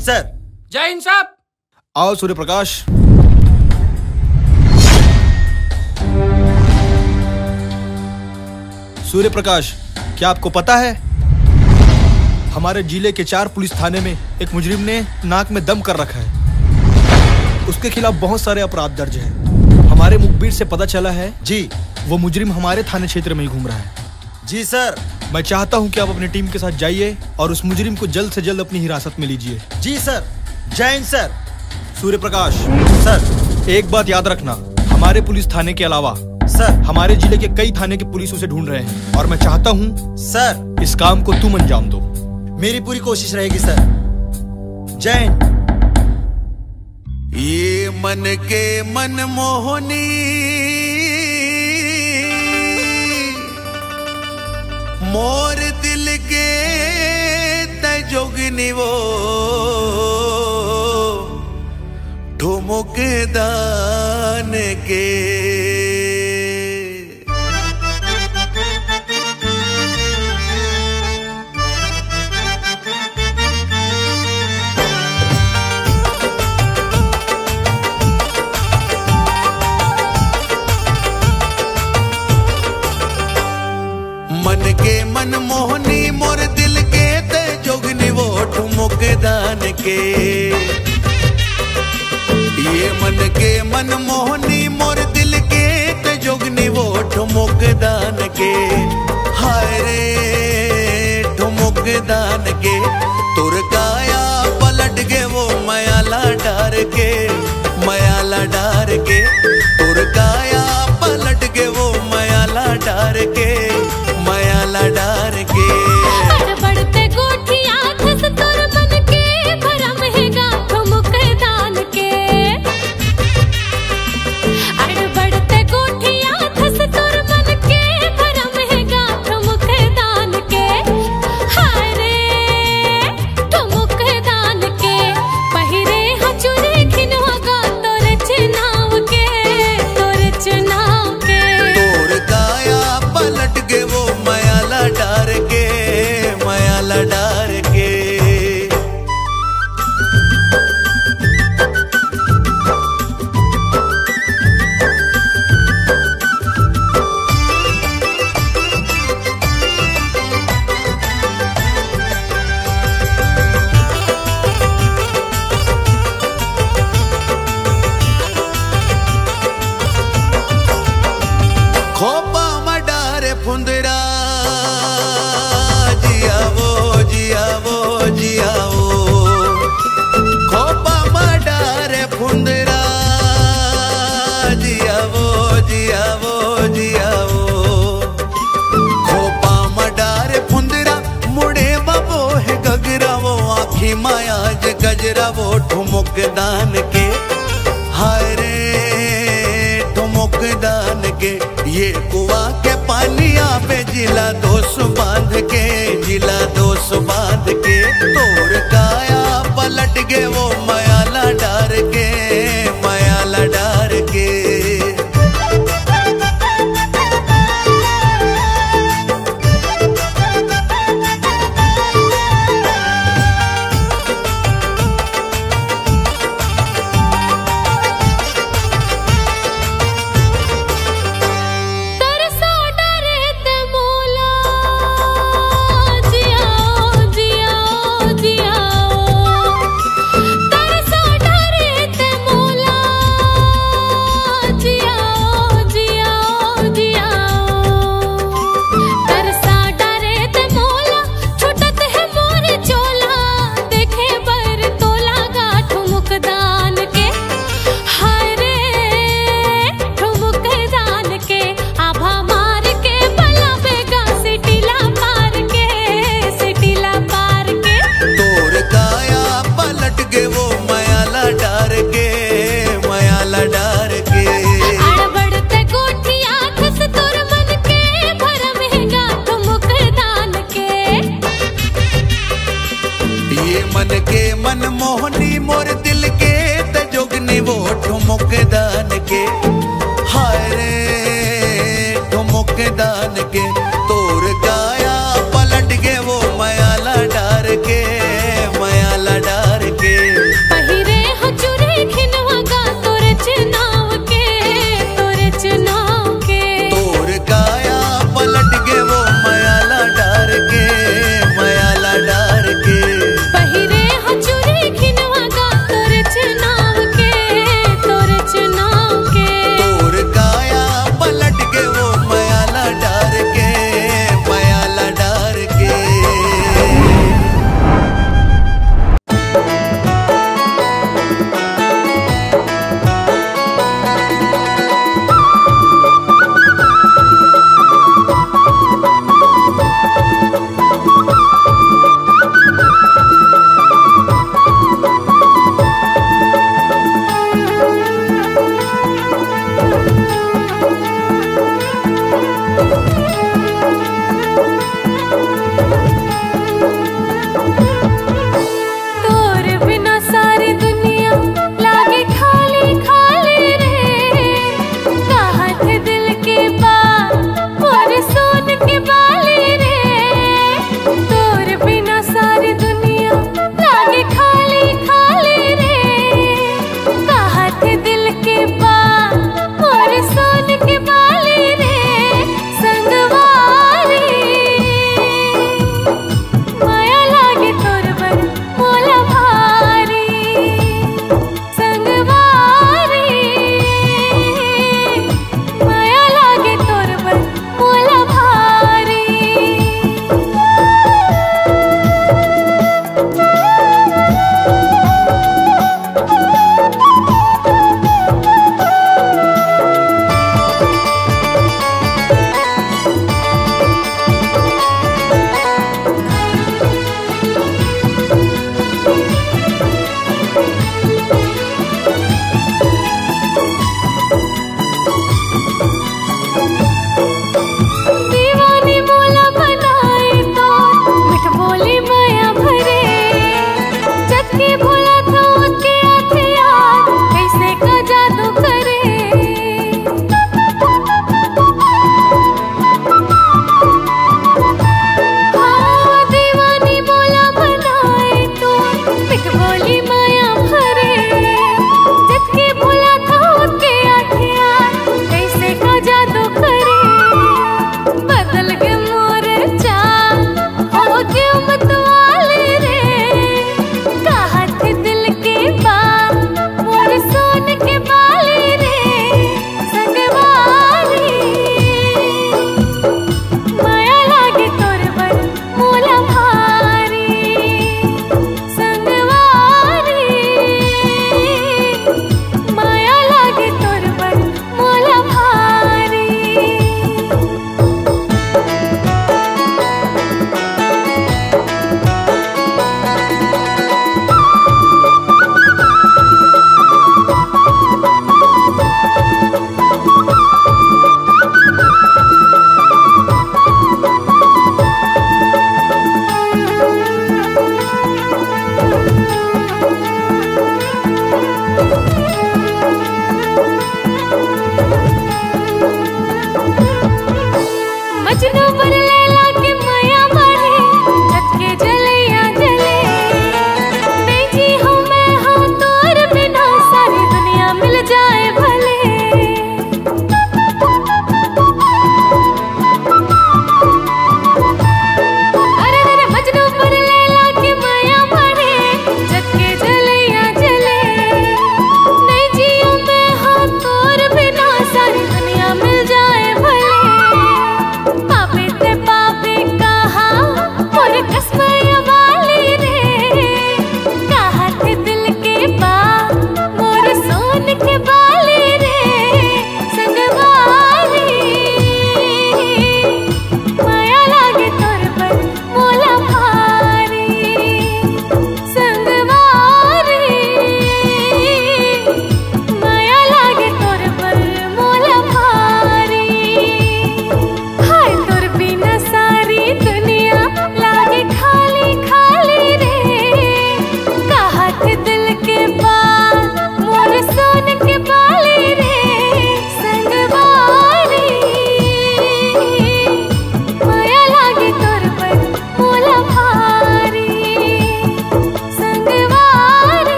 Hind sir. जय हिंद साहब। आओ सूर्य प्रकाश सूर्य प्रकाश क्या आपको पता है? हमारे ज़िले के चार पुलिस थाने में एक मुजरिम ने नाक में दम कर रखा है। उसके खिलाफ बहुत सारे अपराध दर्ज हैं। हमारे मुखबिर से पता चला है जी वो मुजरिम हमारे थाने क्षेत्र में ही घूम रहा है। जी सर। मैं चाहता हूँ कि आप अपनी टीम के साथ जाइए और उस मुजरिम को जल्द से जल्द अपनी हिरासत में लीजिए। जी सर। जय हिंद सर। सूर्य प्रकाश सर। एक बात याद रखना हमारे पुलिस थाने के अलावा सर। हमारे ज़िले के कई थाने के पुलिस उसे ढूंढ रहे हैं और मैं चाहता हूँ सर। इस काम को तुम अंजाम दो। मेरी पूरी कोशिश रहेगी सर। जय ये मन के मन मोहनी मोर दिल के तजोगनी वो ठुमुक दान के के हाय रे दान के तुर काया पलट के वो मयाला डर के। ठुमुक दान के हाय रे ठुमुक दान के ये कुआ के पानिया पे जिला दोष बाँध के जिला दोष बाँध के तोड़ काया पलट के वो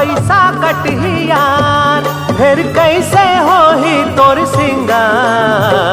पैसा कट यार फिर कैसे हो ही तोर सिंगार?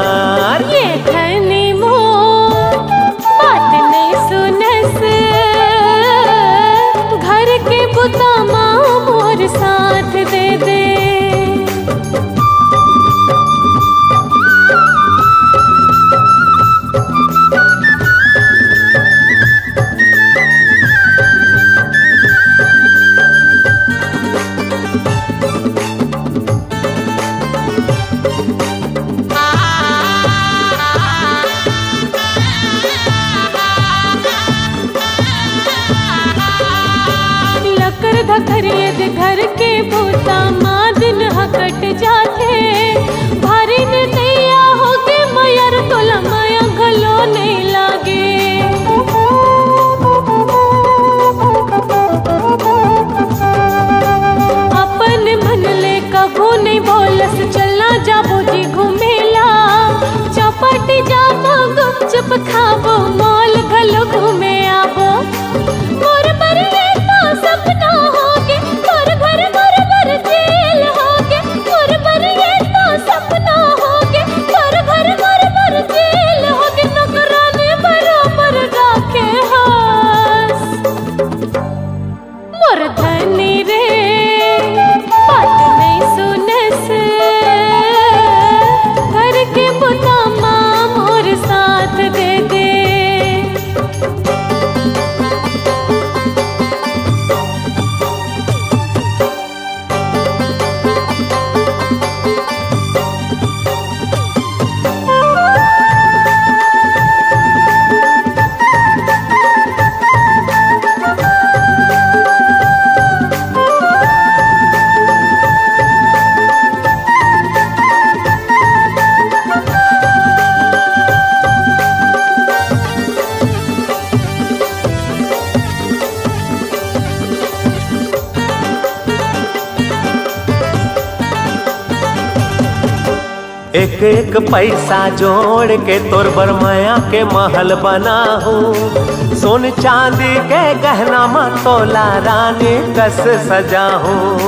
एक एक पैसा जोड़ के तोर बरमाया के महल बना हूँ सोन चांदी के गहना में तोला रानी कस सजा हूँ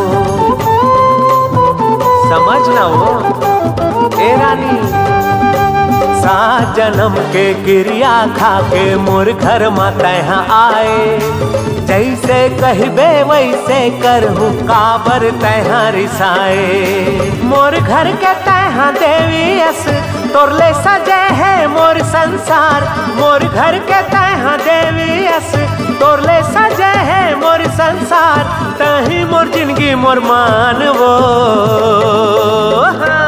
समझ ना वो ए रानी, सात जन्म के गिरिया खा के मोर घर माता आए। जैसे कहबे वैसे करहूँ, काबर तैहा रिसाए। मोर घर के तैहा देवी यस तोरले सजे है मोर संसार। मोर घर के तैहा देवी यस तोरले सजे है मोर संसार। तही मोर ज़िंदगी मोर मानवो। हाँ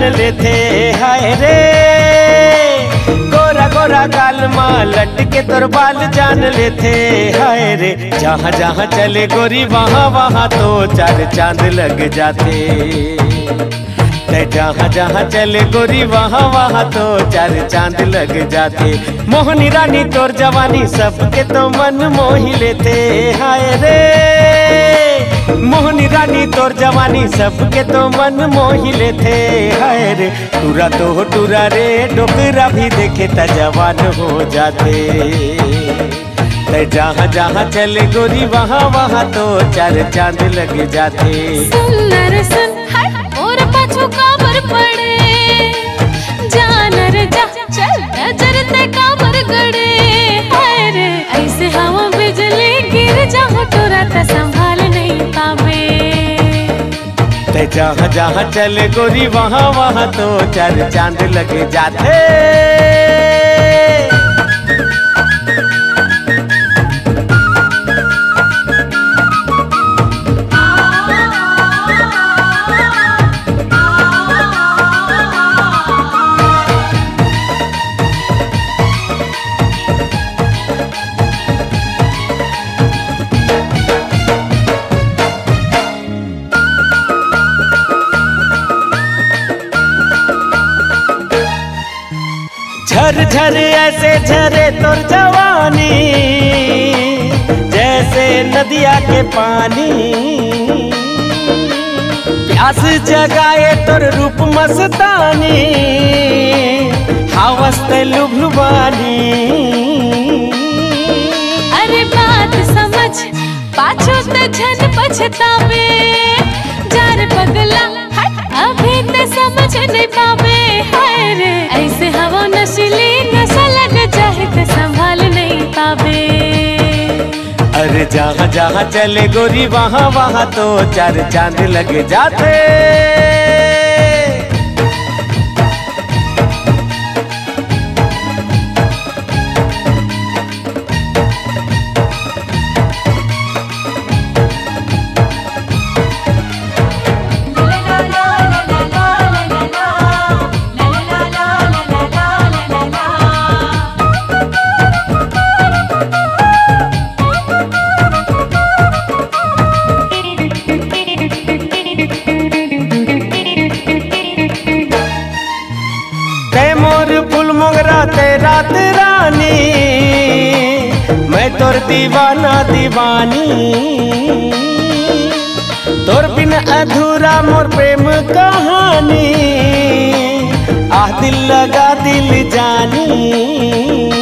जान लेते हाय रे। गोरा गोरा गाल माँ लटके तोर बाल जान लेते हाय रे। जहाँ जहाँ चले गोरी, वहाँ वहाँ तो चार चाँद लग जाते। जहाँ जहाँ चले गोरी, वहाँ वहाँ तो चार चाँद लग जाते। मोहनी रानी तोर जवानी सबके तो मन मोही लेते हाय रे। मोहनी रानी तोर जवानी सबके तो मन मोहिले थे। हाय रे, टूरा तो हो, टूरा रे, डोकरा भी देखे त जवान हो जाते। जहाँ जहाँ चले गोरी, वहाँ वहाँ तो चार चाँद लग जाते। सुन हट और पाछू काबर पड़े। जहाँ जहाँ चले गोरी वहाँ वहाँ तो चार चाँद लगे जाते। झर झर, ऐसे झरे तोर जवानी, जैसे नदिया के पानी। प्यास जगाए तोर रूप मस्तानी, हावस ते लुभवानी अरे बात समझ, पाछू ते झन पछतावे जार पगला समझ नहीं पावे है रे ऐसे हवा नशीली नशा लग जाए ते संभाल नहीं पावे। अरे जहाँ जहाँ चले गोरी, वहाँ वहाँ तो चार चाँद लग जाते। दीवाना दीवानी। तोर बिन अधूरा मोर प्रेम कहानी। आह दिल लगा दिल जानी।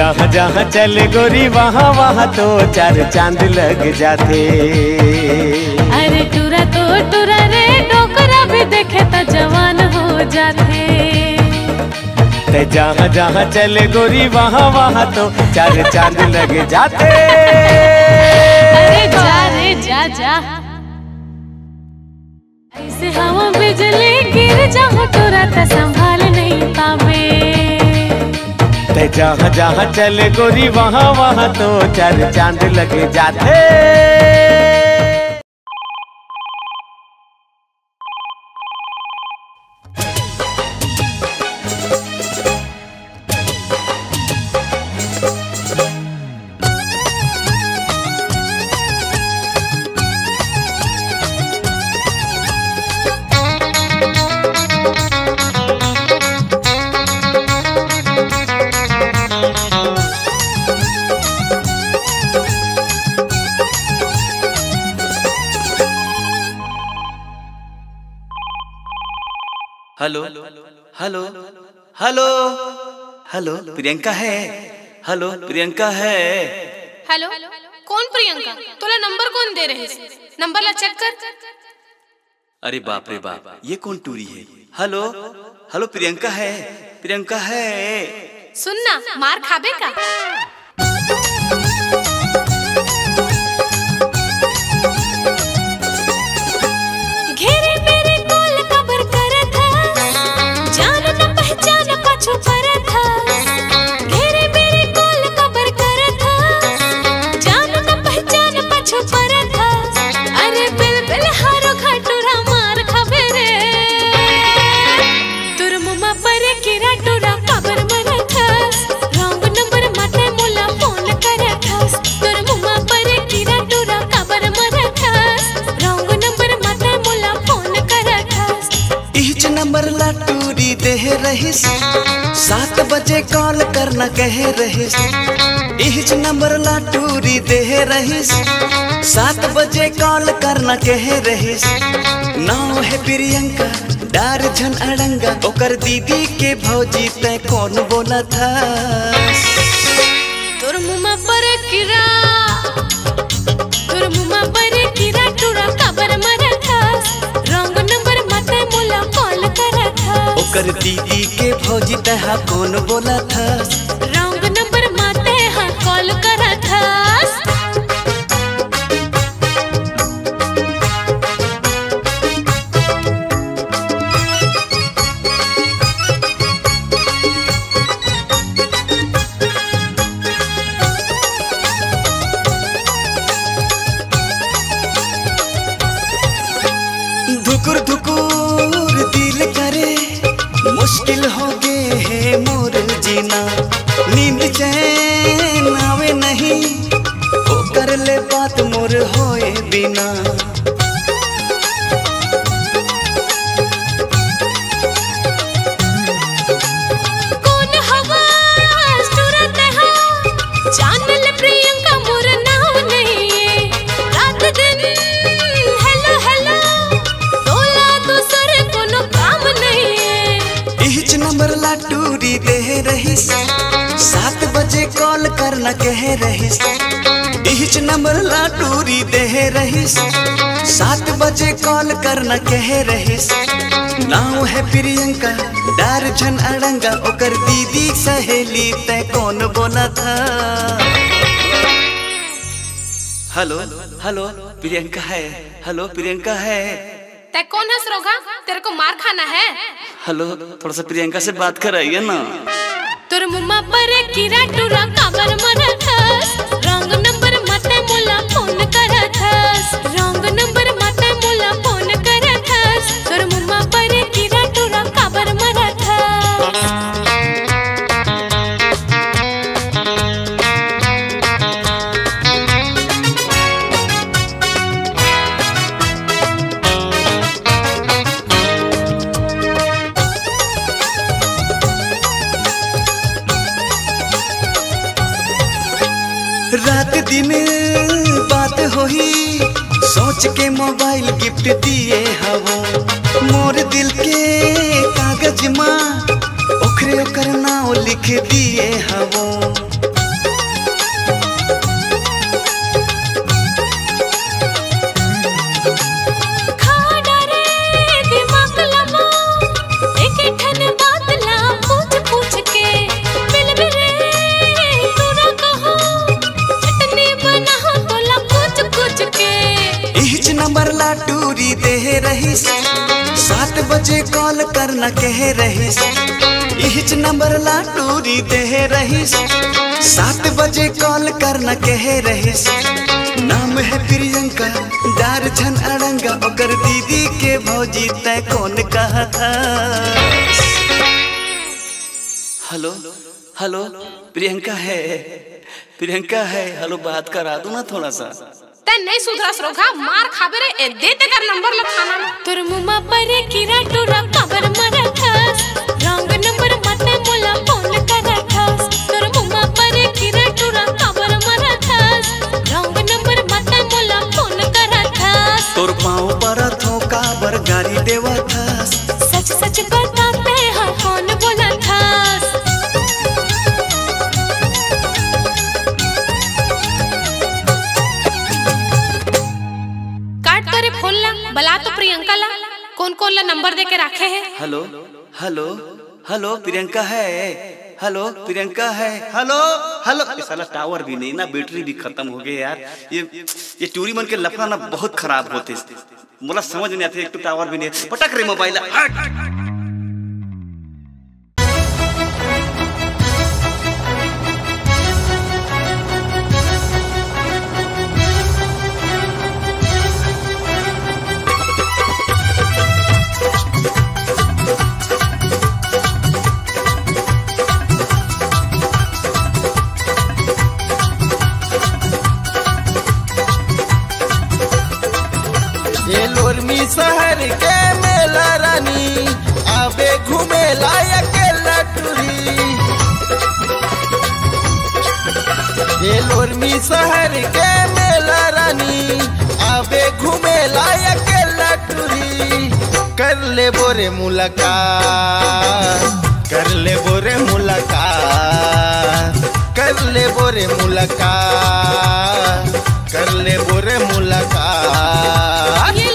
जहाँ जहाँ चले गोरी वहाँ वहाँ तो चार चाँद लग जाते। अरे टूरा तो टूरा रे डोकरा भी देखे तो जवान हो जाते। ते जहाँ जहाँ चले गोरी वहाँ वहाँ तो चार चाँद लग जाते। अरे जा रे जा जा। ऐसे हवा बिजली गिर जाओ टूरा तो संभाल नहीं पावे। ते जहाँ जहाँ चले गोरी वहाँ वहाँ तो चार चाँद लगे जाते। हेलो प्रियंका है। हेलो प्रियंका है। हेलो कौन प्रियंका? तोला नंबर कौन दे रहे नंबर ला चेक कर। अरे बाप रे बाप ये कौन टूरी है? हेलो हेलो प्रियंका है। प्रियंका है। सुनना मार खाबे का? रहीस। सात बजे कॉल करना कह रहीस। इहिच नंबर ला टूरी दे रहीस। सात बजे कॉल करना कह रहीस। नाव है प्रियंका, डार झन अड़ंगा। ओकर दीदी के भौजी तय कौन बोला था तोर मुमा पर किरा था ओकर दीदी के भौजी तहा कौन बोला था हेलो प्रियंका है। हेलो प्रियंका है। तै कौन है सरोगा? तेरे को मार खाना है। हेलो थोड़ा सा प्रियंका से बात कर रही है ना। तोर मुम्मा पर किरा टूरा गिफ्ट दिए हवो मोर दिल के कागज़ माँ ओखरे ओकर नाव लिख दिए हवो कह रहीस। इच नंबर ला टूरी दे रहीस। सात बजे कॉल करना कह रहीस। नाम है प्रियंका डार झन अड़ंगा ओकर दीदी के भौजी तय कौन कहा था हेलो हेलो प्रियंका है प्रियंका है। हेलो बात करा दो ना थोड़ा सा तय नहीं सुधरा सरोगा मार खाबे रे ए देते कर नंबर ला खाना में तोर मुमा पर किरा टूरा कबर प्रियंका है। हेलो प्रियंका है। हेलो हेलो साला टावर भी नहीं ना बैटरी भी खत्म हो गई यार। ये ये टूरी मन के लफड़ा ना बहुत खराब होते। मोला समझ नहीं आते एक तो टावर भी नहीं पटक रे मोबाइल कर ले बोरे मुलाकात, कर ले बोरे मुलाकात, कर ले बोरे मुलाकात, कर ले बोरे मुलाकात।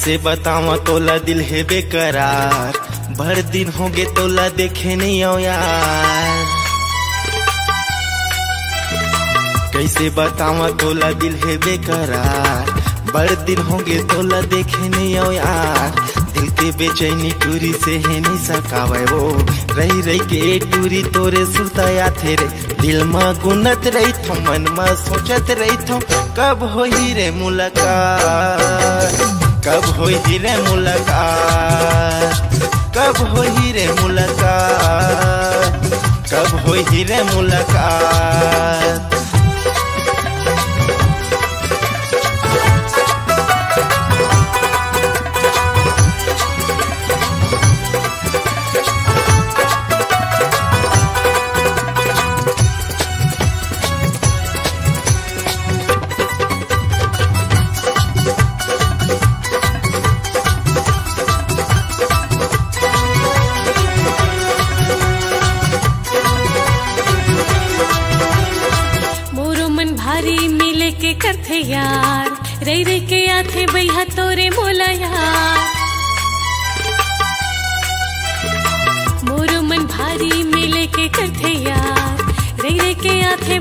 कैसे बतावा तोला दिल है बेकरार। भर दिन हो गए तोला देखे नहीं आओ यार। कैसे बतावा तोला दिल है बेकरार। बड़ दिन हो गए तोला देखे नहीं आओ यार। दिल के बेचैनी टूरी से है नहीं सकावे वो। रही रही के टूरी तोरे सुताया थे रे। दिल में गुनत रही थो मन में सोचत रही थो कब हो रे मुलाकात? कब हो रे मुलाकात? कब हो रे मुलाकात? कब हो रे मुलाकात? रई के आथे तोरे मोला यार मोरो मन भारी मिले के करथे यार। रई रई के आथे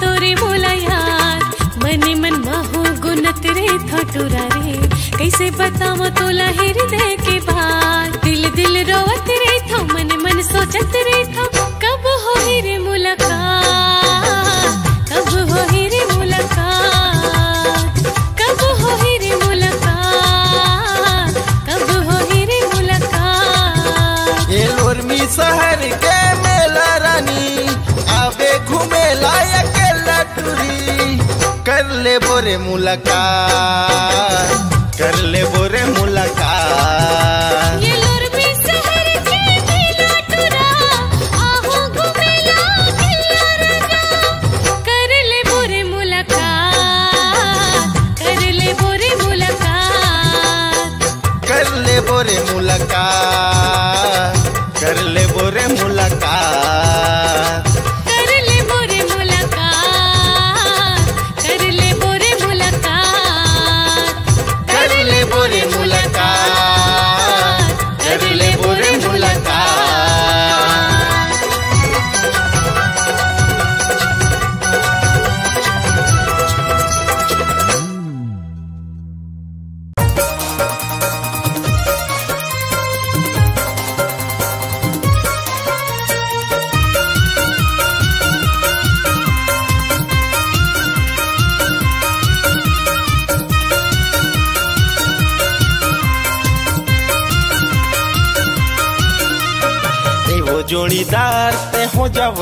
तोरे मोला यार मने मन महू गुनत रे थोटुरा रे। कैसे बतावा तोला हृदय के बात दिल दिल रोवत रे थो, मन मन सोचत रे थो, कब हो रे मुलाकात? शहर के मेला रानी, आवे घूमे लायक लटुरी कर ले बोरे मुलाकात, कर ले बोरे मुलाकात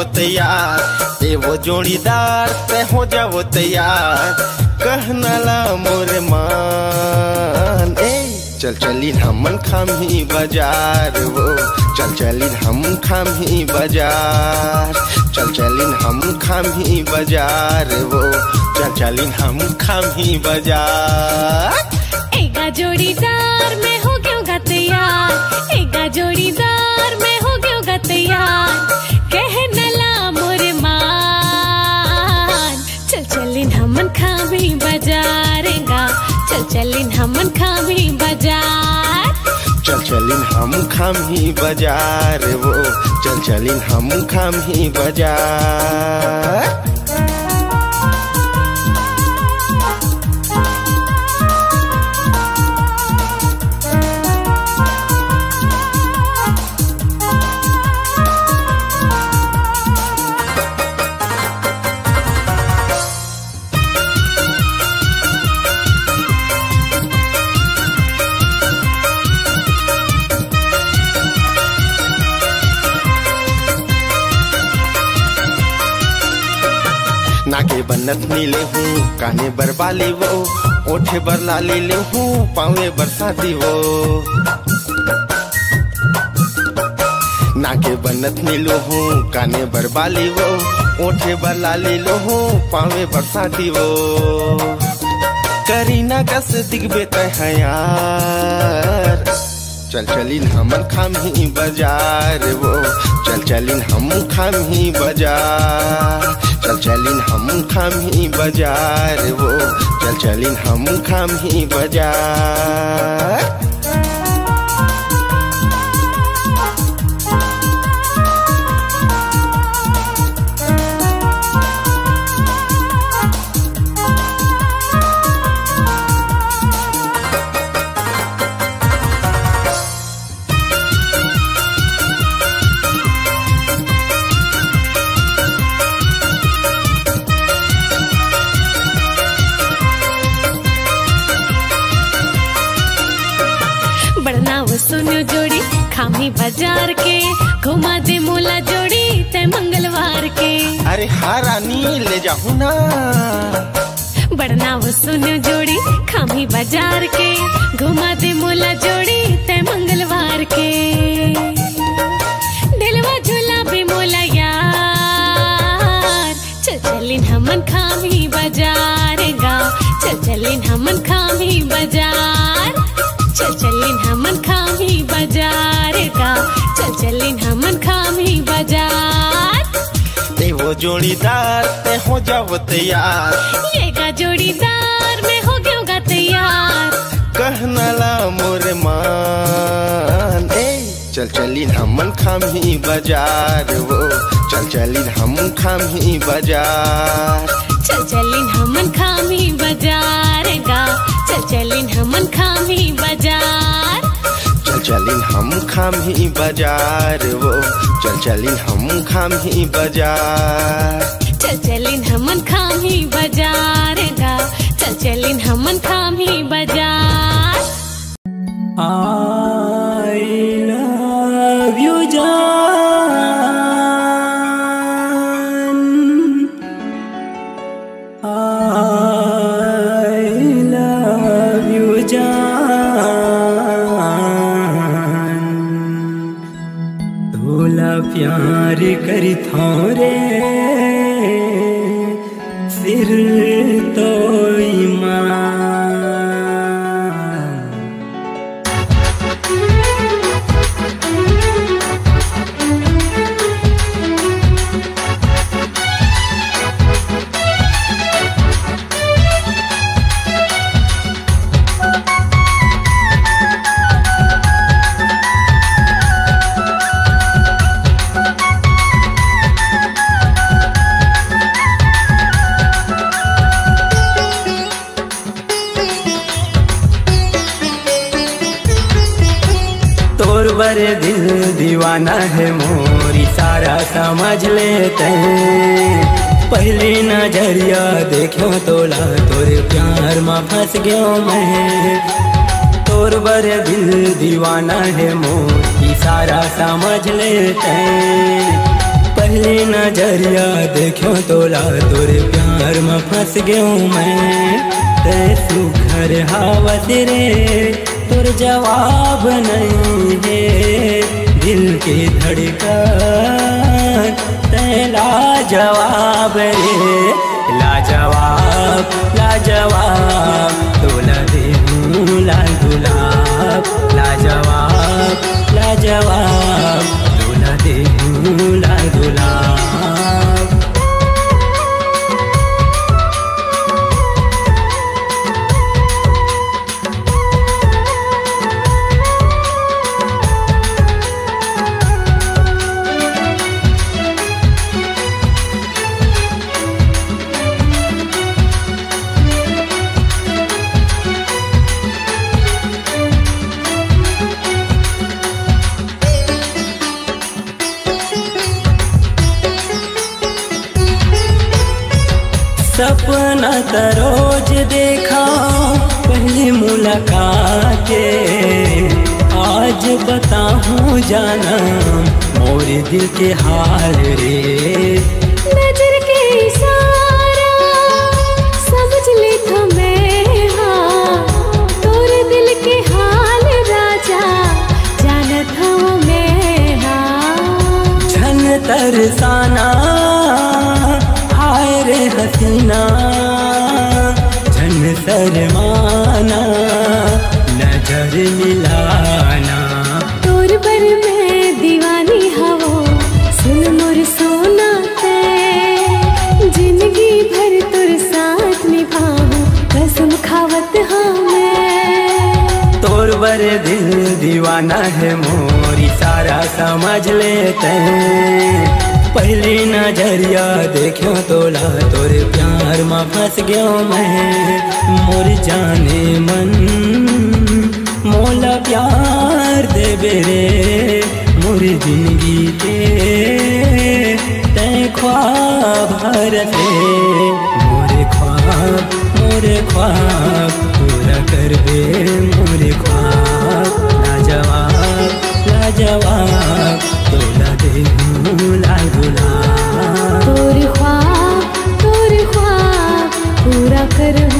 जाओ तैयार। ए वो जोड़ीदार ते हो जाओ तैयार। कहना ला मोर मान। ए चल चली हमन खामी बाज़ार वो चल चली हम खामी बाज़ार। चल चली हम खामी बाज़ार वो चल चली हम खामी बाज़ार। एगा जोड़ीदार में हो गयो गा तैयार। एगा जोड़ीदार चल चलिन हमन खामी बाज़ार। चल चलिन हम खामी बाज़ार, वो चल चलिन हम खामी बाज़ार। बनत नीले हूँ, काने बरबाली वो ओठे बर लाली ले हूँ, पावे बरसाती वो नाके बनत नीलो हूँ, काने बरबाली वो ओठे बर लाली लो हूँ, पावे बरसाती वो करीना कस दिखबे तह यार चल चलिन हमन खाम ही बाज़ार, वो। चल चलिन हम खाम ही बाज़ार। चल चलिन हम खामी बाज़ार वो। चल चलिन हम खामी बाज़ार। जाऊँ बड़ना वो सुनो जोड़ी, खामी बाज़ार के। घुमा दे मोला जोड़ी, ते मंगलवार के। दिलवा झूला भी मोला यार। चल चलिन हमन खामी बाज़ार गा। चल चलिन हमन खामी बाज़ार। चल चलिन हमन खामी बाज़ार गा। चल चलिन हमन खामी बाज़ार। जोड़ीदार ते हो जाओ तैयार। ये का जोड़ीदार मैं हो गया होगा तैयार? कहना ला मोर मान। ए चल चली हमन खाम ही बाज़ार वो चल चली हम खाम ही बाज़ार। चल चली हमन चलिन हम खाम ही बाज़ार वो चल चलिन हम खाम ही बाज़ार। चल चलिन हमन ही बाज़ार गा चल चलिन हमन ही बाज़ार। समझ लेते पहली नज़रिया देखो तोला, तोरे प्यार में फंस गयो मैं। तोर बर दिल दीवाना है मोरी सारा समझ लेते पहली नज़रिया देखो तोला, तोरे प्यार में फंस गयो मैं। ते सुखर हावत रे, तोर जवाब नहीं है। दिल के धड़कन तेला जवाब रे। लाजवाब लाजवाब तोला दे लाल गुलाब। लाजवाब लाजवाब तोला दे लाल गुलाब। दरोज देखा पहली मुलाकात आज बताऊँ जाना मोर दिल के हाल रे। दीवाना है मोरी, सारा समझ लेते पहली नज़रिया देखो तोला तोरे प्यार में फंस गयो मैं। मोर जाने मन, मोला प्यार दे बेरे मोर ज़िंदगी के ते ख्वाब हर से मोरे ख्वाब मोरे ख्वाब पूरा कर दे, मोरे ख्वाब। जवान पूरा कर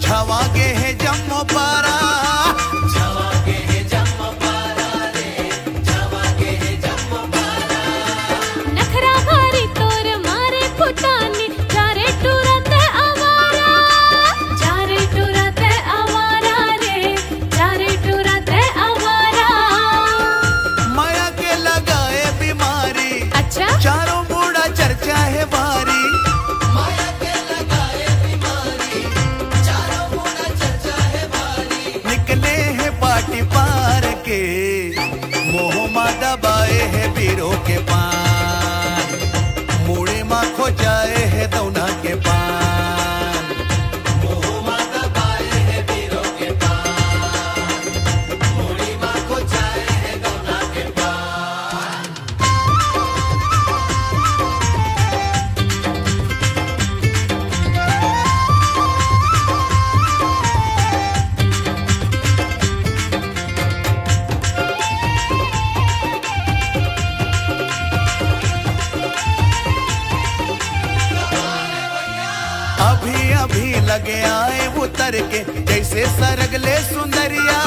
छवा के है जम्मो पारा। जैसे सरगले सुंदरिया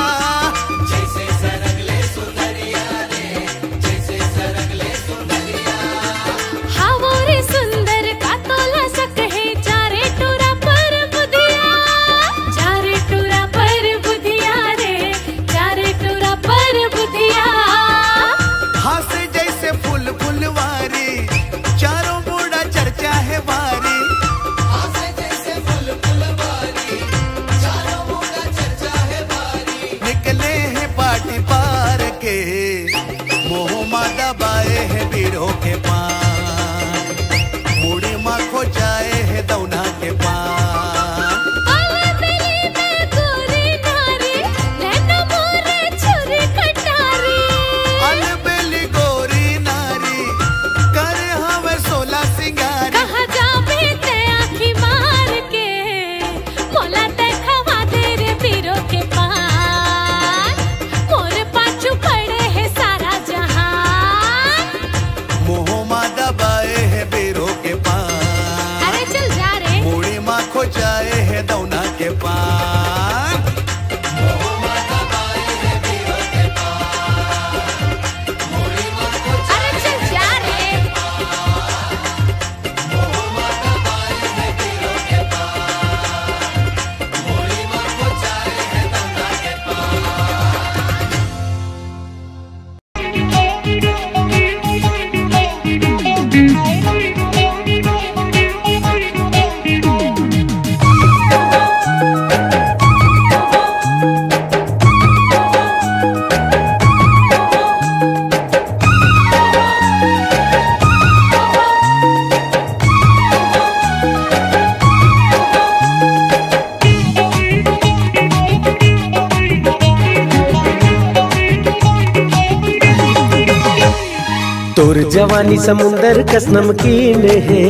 समुंदर कस नमकीन है।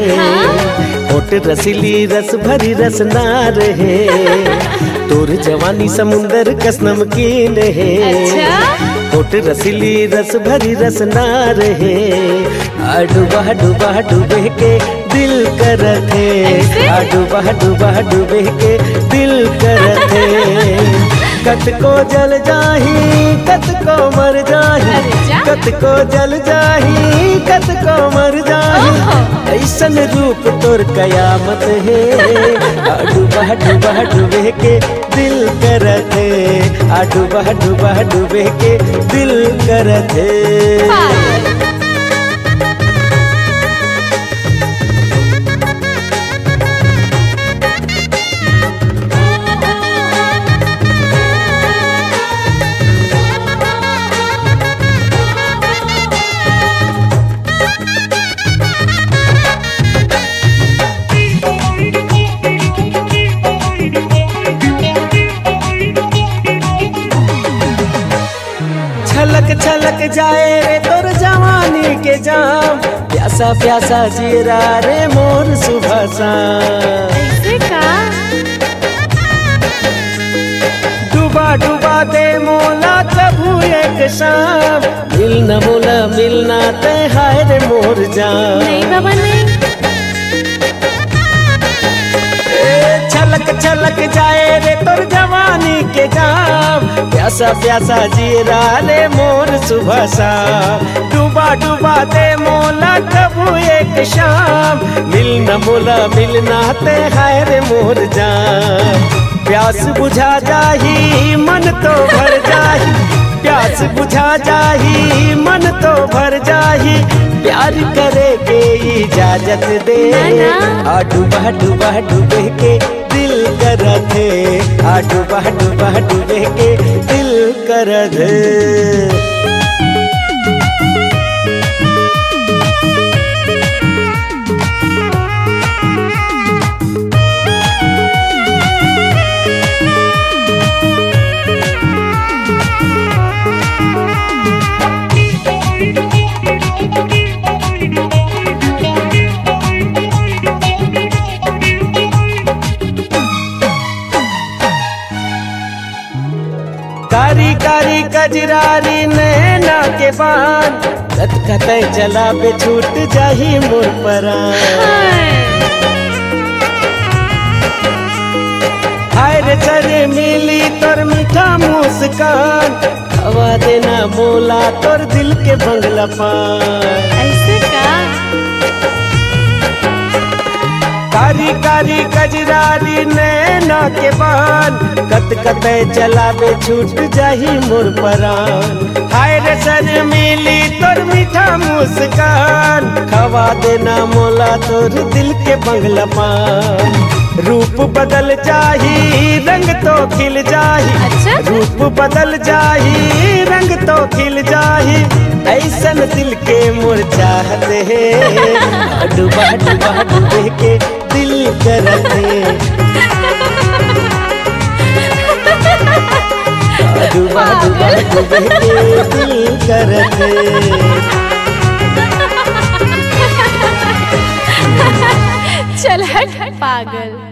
होट रसीली रस भरी रस नार है। तोर जवानी समुंदर कस नमकीन है। होट रसीली रस भरी रस नार है। डूबा डूबा डूबे के दिल करत आ डूबा डूबा डूबे के दिल करत कत को जल जाही कत को मर जाही। जा। कत को जल जाही कत को मर जाही। ऐसन रूप तोर कयामत है। आडू बह डूबा डूबे के दिल करत है। डूबह डूबा डूबे के दिल करत है। प्यासा प्यासा जीरा रे मोर सुबह डूबा डूबा दे मोला कभू एक शाम। मिलना मोला मिलना ते हाय रे मोर जान नहीं बाबा नहीं। छलक छलक जाए रे तोर जवानी के जाम। प्यासा प्यासा जीरा रे मोर सुबह शाम डूबा डूबा दे मोला कबू एक शाम। मिलना मोला मिलना ते हाय रे मोर जान। प्यास बुझा जाही मन तो भर जाही। प्यास बुझा जाही मन तो भर जाही। प्यार करे के इजाज़त दे। आ डूबा डूबा डूबे के दिल करत है। आ डूबा डूबा डूबे के दिल कर है कारी कजरारी नैना के बान कत कतई चला पे छूट जाही मोर परान। हाय रे मिली तोर मीठा मुस्कान। हवा देना बोला तोर दिल के बंगला पान। ऐसे का? कारी कारी कजरारी नैना के बान कत कत चलावे छूट जाही मोर परान। हाय रे सर मिली तोर मीठा मुस्कान। खवा देना मोला तोर दिल के बंगला पान। रूप बदल जाही रंग तो खिल जाही। अच्छा? रूप बदल जाही रंग तो खिल जाही। ऐसन दिल के मुरझाते डुबा डुबा डुबे के दिल करते डुबा डुबा डुबे के दिल करते चल हट पागल।